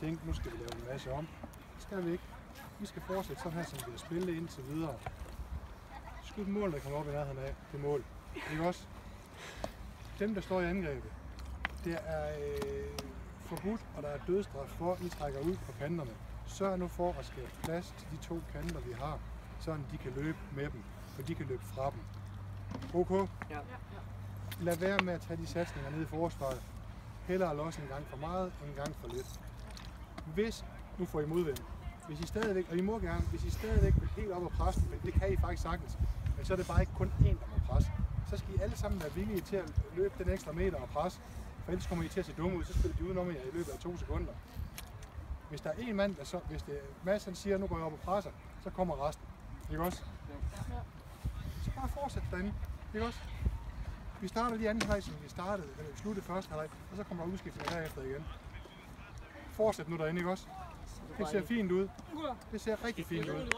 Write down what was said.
tænke, nu skal vi lave en masse om. Det skal vi ikke. Vi skal fortsætte sådan her, som vi har spillet indtil videre. Skud mål, der kommer op i nærheden af det mål. Ikke også? Dem, der står i angrebet, det er øh, forbudt, og der er dødsstraf for, at I trækker ud på kanterne. Sørg nu for at skabe plads til de to kanter, vi har, sådan de kan løbe med dem, for de kan løbe fra dem. OK? Ja. Lad være med at tage de satsninger ned i forsvaret. Hellere losse en gang for meget, end en gang for lidt. Hvis, nu får I modvind, hvis I stadigvæk, og I må gerne, hvis I stadigvæk vil helt op og presse, men det kan I faktisk sagtens, men så er det bare ikke kun én, der må presse. Så skal I alle sammen være villige til at løbe den ekstra meter og presse, for ellers kommer I til at se dumme ud, så spiller de udenom jer i løbet af to sekunder. Hvis der er en mand, der så, hvis det, Mads han siger, nu går jeg op og presser, så kommer resten. Ikke også? Så bare fortsæt derinde. Ikke også? Vi starter lige anden halvleg, som vi startede, eller vi sluttede første halvleg, og så kommer der udskiftning derefter igen. Fortsæt nu derinde, ikke også? Det ser fint ud. Det ser rigtig fint ud.